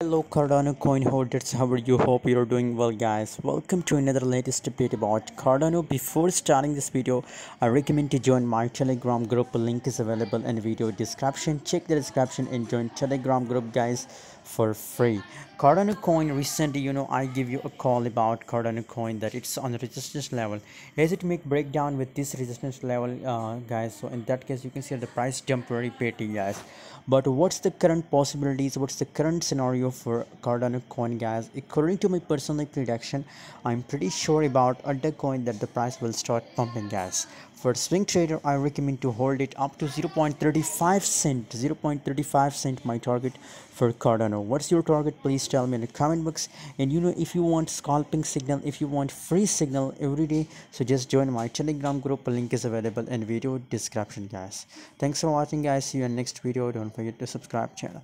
Hello Cardano coin holders, how are you? Hope you're doing well guys. Welcome to another latest update about Cardano. Before starting this video, I recommend to join my telegram group. Link is available in video description. Check the description and join telegram group guys for free. Cardano coin recently, you know, I give you a call about Cardano coin that it's on the resistance level. As it make breakdown with this resistance level uh, guys. So in that case you can see the price temporary petty guys. But what's the current possibilities? What's the current scenario? for Cardano coin guys according to my personal prediction I'm pretty sure about ADA coin that the price will start pumping guys for swing trader I recommend to hold it up to 0.35 cent 0.35 cent my target for Cardano what's your target? Please tell me in the comment box. And you know if you want scalping signal if you want free signal every day so just join my telegram group. Link is available in video description guys. Thanks for watching guys. See you in next video. Don't forget to subscribe channel